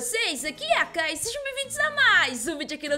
vocês, aqui é a Kai, sejam bem-vindos a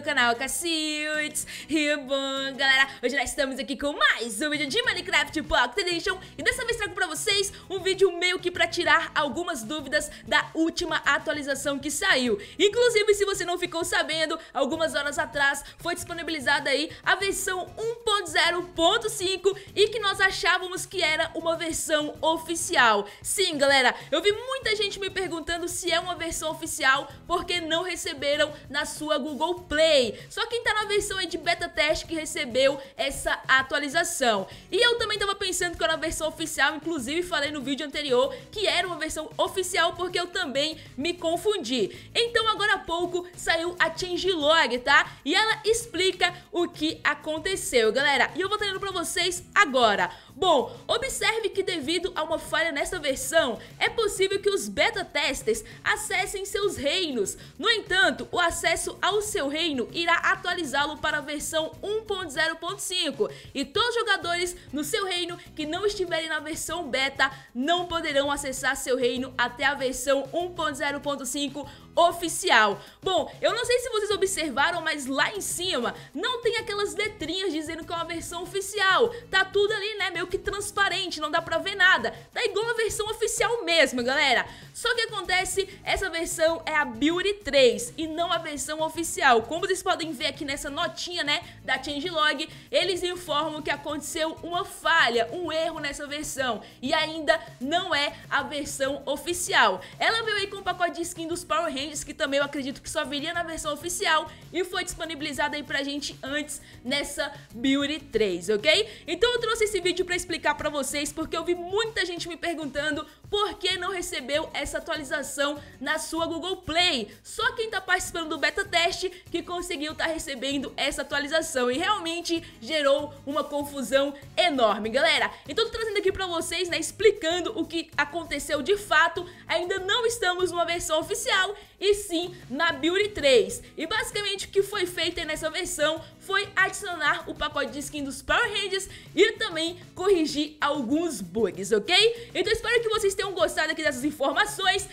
canal Cacildes E bom, galera, hoje nós estamos aqui com mais um vídeo de Minecraft Pocket Edition E dessa vez trago pra vocês um vídeo meio que pra tirar algumas dúvidas da última atualização que saiu. Inclusive, se você não ficou sabendo, algumas horas atrás foi disponibilizada aí a versão 1.0.5 E que nós achávamos que era uma versão oficial. Sim, galera, eu vi muita gente me perguntando se é uma versão oficial Porque não receberam na sua Google Play. Só quem tá na versão de beta teste que recebeu essa atualização. E eu também tava pensando que era a versão oficial, inclusive falei no vídeo anterior que era uma versão oficial porque eu também me confundi. Então agora há pouco saiu a changelog, tá? E ela explica o que aconteceu, galera. E eu vou treinando pra vocês agora. Bom, observe que devido a uma falha nessa versão, é possível que os beta testers acessem seus reinos. No entanto, o acesso ao seu reino irá atualizá-lo para a versão 1.0.5 e todos os jogadores no seu reino que não estiverem na versão beta não poderão acessar seu reino até a versão 1.0.5 oficial. Bom, eu não sei se vocês observaram, mas lá em cima não tem aquelas letrinhas dizendo que é uma versão oficial. Tá tudo ali, né, meio que transparente, não dá pra ver nada. Tá igual a versão oficial mesmo, galera. Só que acontece, essa versão é a Beauty 3 e não a versão oficial. Como vocês podem ver aqui nessa notinha, né, da changelog, eles informam que aconteceu uma falha, um erro nessa versão e ainda não é a versão oficial. Ela veio aí com o pacote de skin dos Power Rangers que também eu acredito que só viria na versão oficial e foi disponibilizada aí pra gente antes nessa Beauty 3, ok? Então eu trouxe esse vídeo pra explicar pra vocês porque eu vi muita gente me perguntando por que não recebeu essa atualização na sua Google Play. Só quem tá participando do beta teste que conseguiu tá recebendo essa atualização e realmente gerou uma confusão enorme, galera. Então tô trazendo aqui pra vocês, né, explicando o que aconteceu de fato. Ainda não estamos numa versão oficial e sim na Beauty 3. E basicamente o que foi feito nessa versão foi adicionar o pacote de skin dos Power Rangers e também corrigir alguns bugs, ok? Então espero que vocês tenham gostado aqui dessas informações.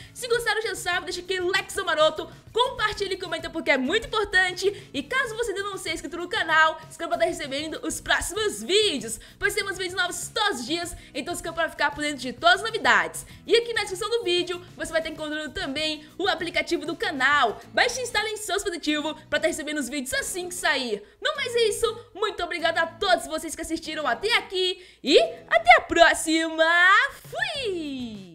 Sabe, deixa aquele like maroto, compartilhe e comenta porque é muito importante. E caso você ainda não seja inscrito no canal, se inscreva para estar recebendo os próximos vídeos, pois temos vídeos novos todos os dias, então se inscreva para ficar por dentro de todas as novidades. E aqui na descrição do vídeo, você vai estar encontrando também o aplicativo do canal. Baixe e instale em seu dispositivo para estar recebendo os vídeos assim que sair. Não mais é isso, muito obrigada a todos vocês que assistiram até aqui e até a próxima. Fui!